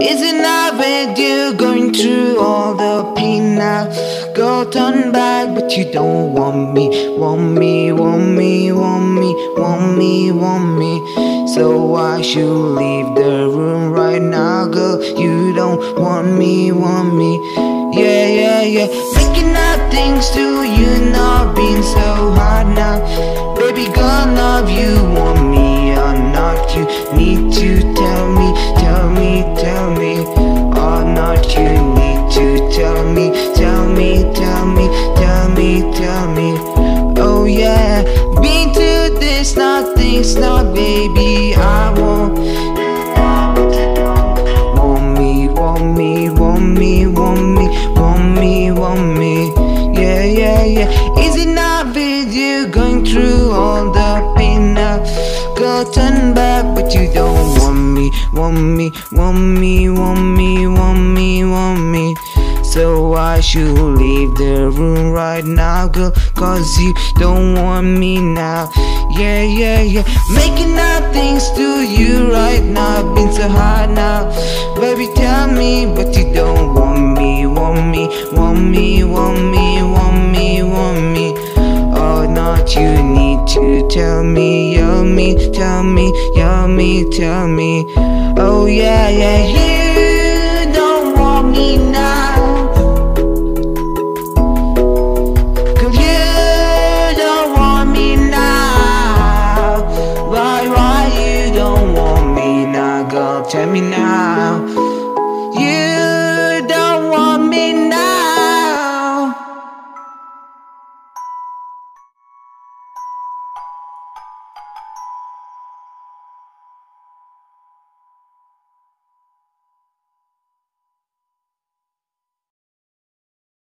Is it not with you going through all the pain now? Go turn back, but you don't want me, want me, want me, want me, want me, want me. So I should leave the room right now, girl. You don't want me, want me. Yeah, yeah, yeah. Making up things to you, not being nothing's not, baby. I want. Want me, want me, want me, want me, want me, want me. Yeah, yeah, yeah. Is it not with you going through all the pain now? Go turn back, but you don't want me, want me, want me, want me, want me, want me. So I should leave the room right now, girl. Cause you don't want me now. Yeah, yeah, yeah. Making up things to you right now. Been so hard now. Baby, tell me, but you don't want me, want me, want me, want me, want me, want me. Oh, not you need to tell me, tell me, tell me, tell me, tell me. Oh, yeah, yeah, you Tell me now. You